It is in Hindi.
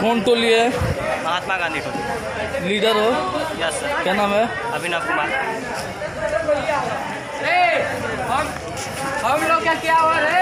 कौन तो टोली है महात्मा गांधी तो। को लीडर हो? यस सर क्या नाम है? अभिनव कुमार। हम हम लोग क्या क्या हुआ रे?